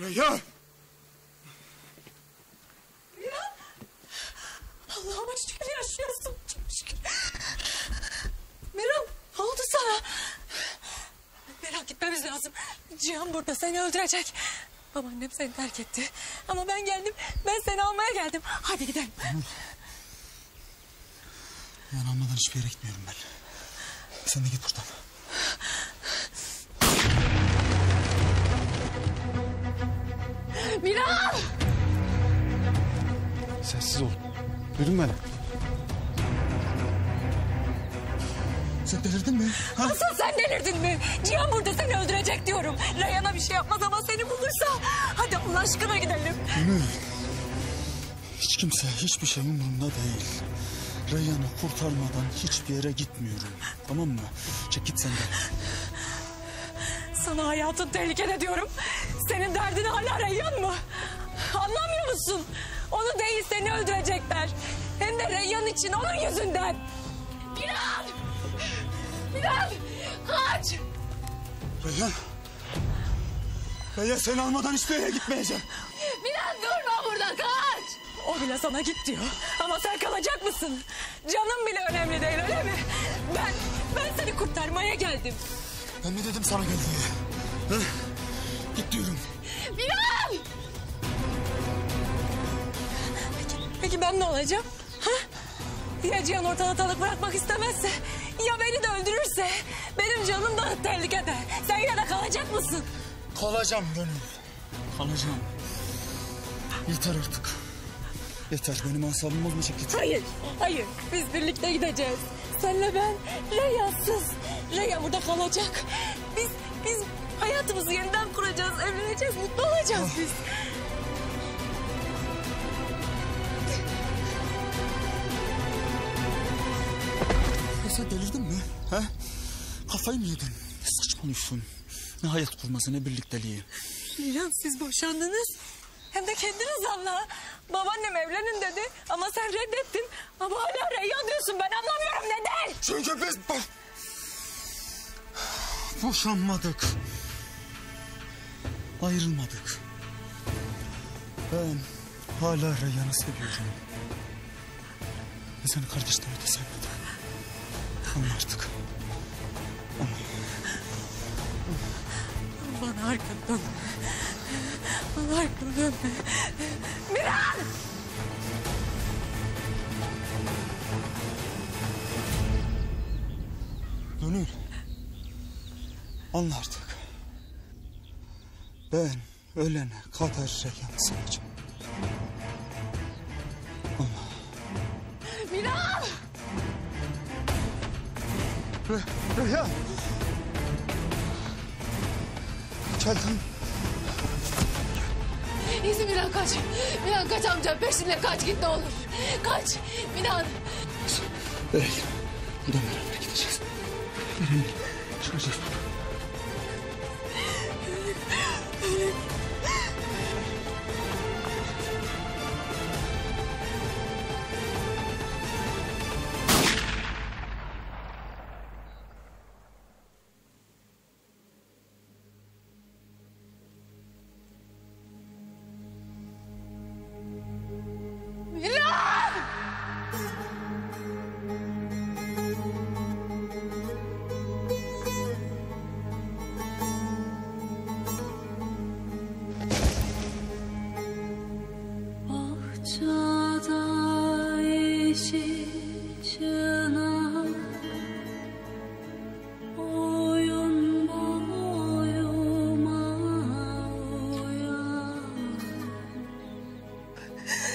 Reyhan! Allah'ıma şükür yaşıyorsun. Çok şükür. Meral ne oldu sana? Meral gitmemiz lazım. Cihan burada seni öldürecek. Babaannem seni terk etti. Ama ben geldim. Ben seni almaya geldim. Hadi gidelim. Yanılmadan hiçbir yere gitmiyorum ben. Sen de git buradan. Sessiz ol. Duydun mu beni? Sen delirdin mi? Ha? Asıl sen delirdin mi? Cihan burada seni öldürecek diyorum. Reyhan'a bir şey yapmaz ama seni bulursa. Hadi Allah aşkına gidelim. Gönül. Hiç kimse hiçbir şey umurumda değil. Reyhan'ı kurtarmadan hiçbir yere gitmiyorum. Tamam mı? Çek git sen de. Sana hayatın tehlikede diyorum. Senin derdin hala Reyhan mı? Anlamıyor musun? Onu değil seni öldürecekler. Hem de Reyhan için onun yüzünden. Miran! Miran! Kaç! Reyhan. Reyhan seni almadan hiçbir yere gitmeyeceğim. Miran durma burada kaç! O bile sana git diyor. Ama sen kalacak mısın? Canım bile önemli değil öyle mi? Ben, ben seni kurtarmaya geldim. Ben ne dedim sana gel diye? Ha? Git diyorum. Miran! Peki, ben ne olacağım? Ha? Ya Cihan ortalıktalık bırakmak istemezse? Ya beni de öldürürse? Benim canım da tehlikede. Sen yine de kalacak mısın? Kalacağım Gönül. Kalacağım. Yeter artık. Yeter benim asabım olmayacak yeter. Hayır, hayır. Biz birlikte gideceğiz. Senle ben, Reyhansız. Reyhan burada kalacak. Biz, biz hayatımızı yeniden kuracağız, evleneceğiz, mutlu olacağız biz. Ha? Kafayı mı yedin? Ne saçmalıyorsun? Ne hayat kurması ne birlikteliği. Miran siz boşandınız. Hem de kendiniz anla. Babaannem evlenin dedi ama sen reddettin. Ama hala Reyhan diyorsun ben anlamıyorum neden? Çünkü biz bo boşanmadık. Ayrılmadık. Ben hala Reyhan'ı seviyorum. Ve seni kardeşlerimi de sevmedim. Anla artık. Bana arkanı dönme. Bana arkanı dönme. Miran! Gönül. Anla artık. Ben ölene kadar Reyhan'ı seveceğim. Re Reyhan. Geldin. İzin Miran kaç. Miran kaç amca peşimle kaç git ne olur. Kaç. Miran. Değil. Buradan beraber gideceğiz. Beraber çıkacağız.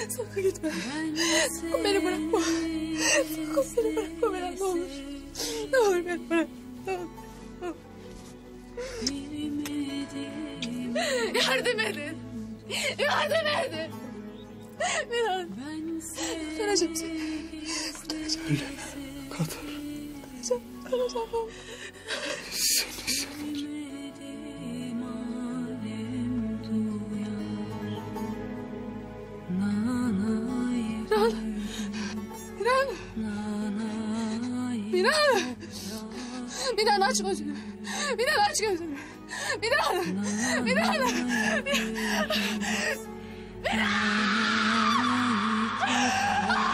Sakın gitme. Beni bırakma. Sakın beni bırakma Miran ne olur. Ne olur beni bırak. Yardım edin. Yardım edin. Miran. ben Kurtaracağım seni. Öyle kadar Kurtaracağım. sevmedim alem duyar Nanay Miran. Miran. Miran. Miran aç gözünü. Miran aç gözünü. Miran. Miran. Esma Jesus.